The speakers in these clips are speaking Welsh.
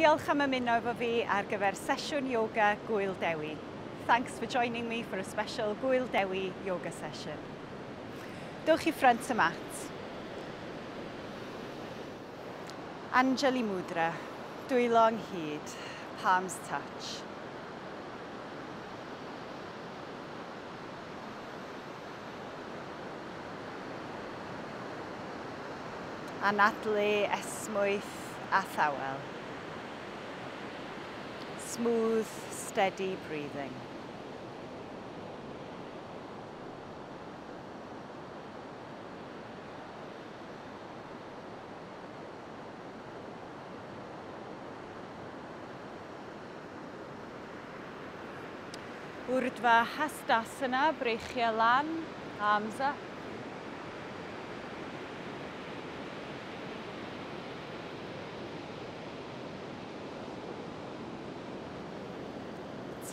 Diolch am ymuno efo fi ar gyfer sesiwn yoga Gwyl Dewi. Thanks for joining me for a special Gwyl Dewi yoga session. Dowch i ffrant y mat. Anjali Mudra, dwylo'n hyd, palms touch. anadlu, esmwyth a thawel smooth, steady breathing. Urdhva Hastasana, breichiau lan, arms up.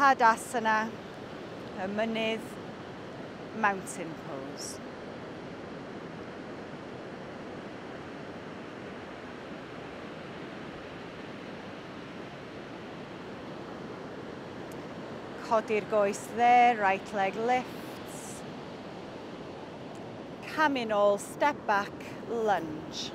Tadasana, y mynydd, mountain pose. Codi'r goes there, right leg lifts. Come in all, step back, lunge.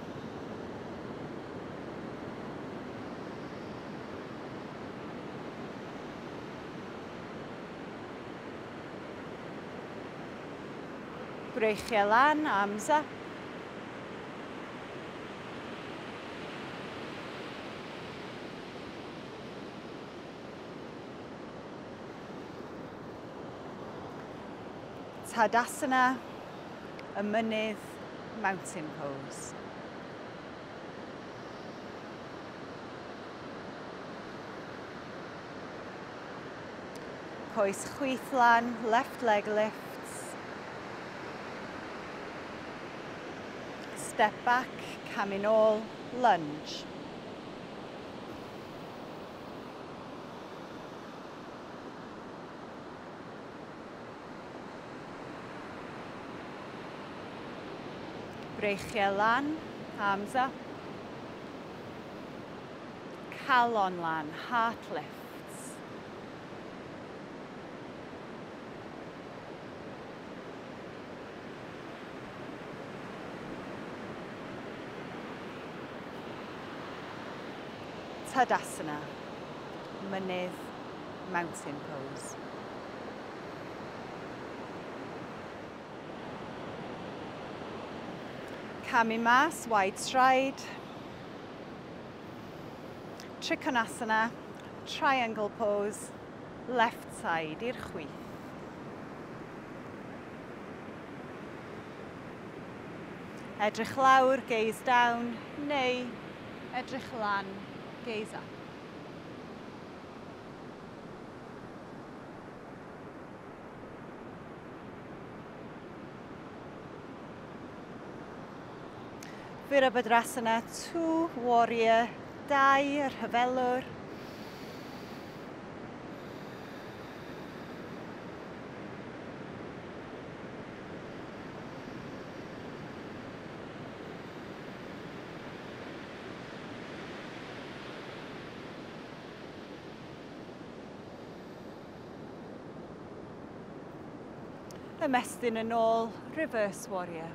Brechelan, Amza. Tadasana, Ymynydd, Mountain Pose. Coes chwythlan, left leg lift. step back, come in all, lunge. Breichio lan, arms up. Calon lan, heart lift. Tadasana, mynydd mountain pose. Camu mas, wide stride. Trikonasana, triangle pose, left side i'r chwith. Edrych lawr, gaze down, neu edrych lan, Geisa. Fyr y bydrasana, warrior wario, dau, rhyfelwr, ymestyn yn ôl Reverse Warrior.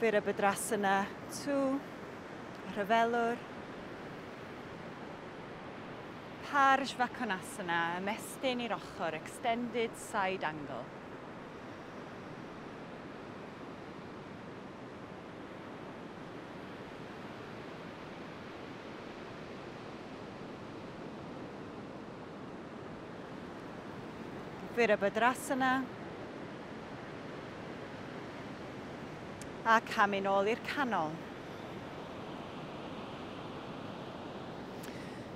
Fyr y bydras yna, tŵ, rhyfelwr, Parj Vakonasana, ymestyn i'r ochr, extended side angle. Virabhadrasana. A cam yn ôl i'r canol.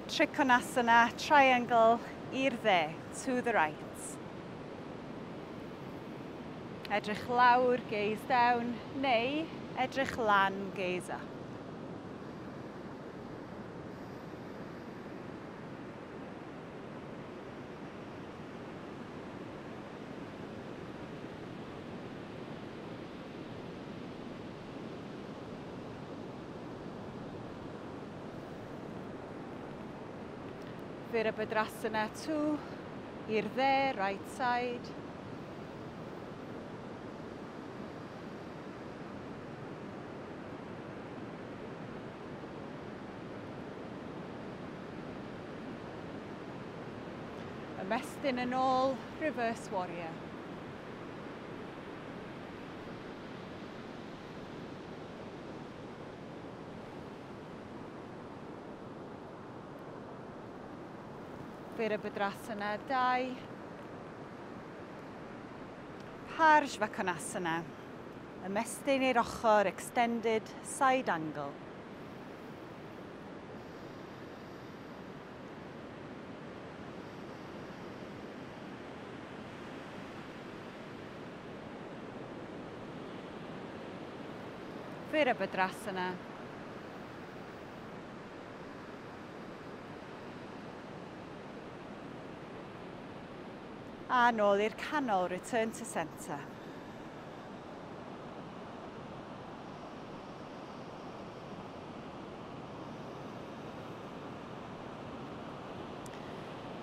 Trikonasana, triangle, i'r dde, to the right. Edrych lawr, gaze down, neu edrych lan, gaze up. Virabhadrasana 2, i'r dde, right side. Ymestyn yn ôl, reverse warrior. byr y bydrasana 2. Parj vakonasana. Ymestyn i'r ochr, extended side angle. Virabhadrasana. Virabhadrasana. a nôl i'r canol return to centre.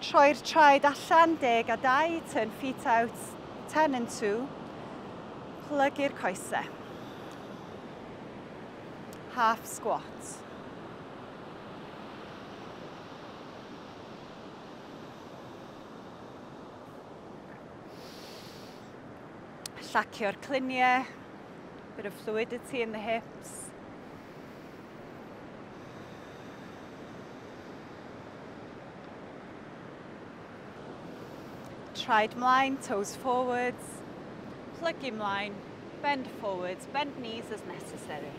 Troi'r traed allan, 10 a 2, turn feet out, 10 and 2. Plygu'r coesau. Half squat. llacio'r cliniau, bit of fluidity in the hips. Traed mlaen, toes forwards, plug mlaen, bend forwards, bend knees as necessary.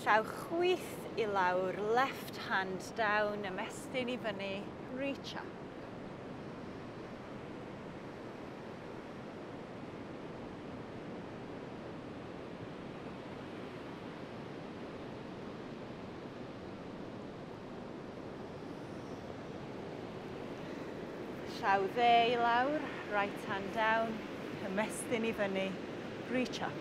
Llaw chwith i lawr, left hand down, ymestyn i fyny, reach up. Llaw dde i lawr, right hand down, ymestyn i fyny, reach up.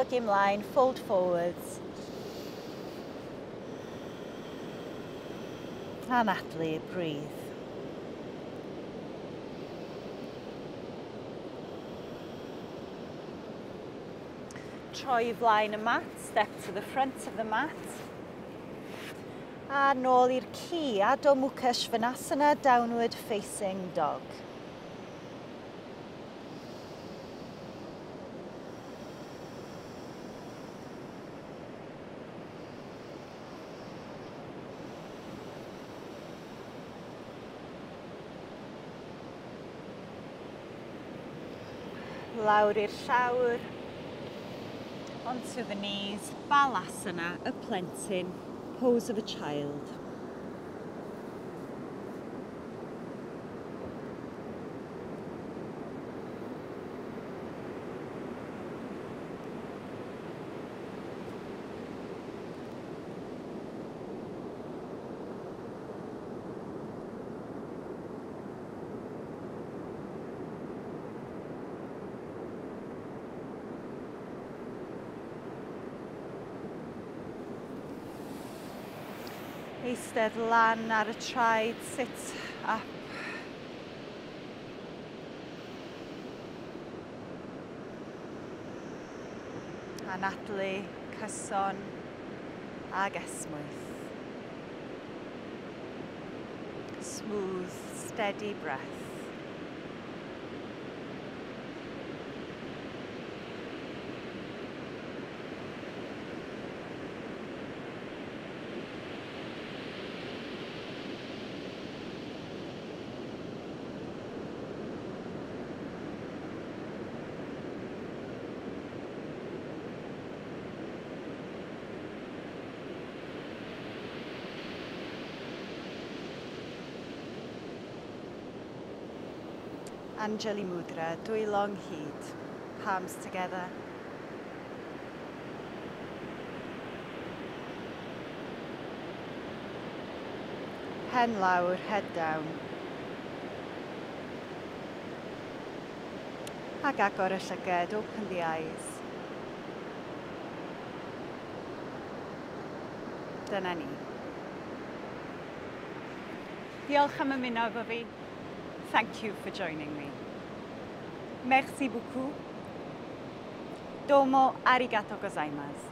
plug in line, fold forwards. And Natalie, breathe. Troi flaen y mat, step to the front of the mat. A nôl i'r ci, Adho Mukha Svanasana, downward facing dog. lawr i'r llawr, onto the knees, balasana, y plentyn, pose of a child. eistedd lan ar y traed, sit up. Anadlu, cyson ag esmwyth. Smooth, steady breath. Anjali Mudra, Dwy Long Hyd, palms together. Pen lawr, head down. Ac agor y llyged, open the eyes. Dyna ni. Diolch am ymuno efo fi. Thank you for joining me. Merci beaucoup. Domo arigato gozaimasu.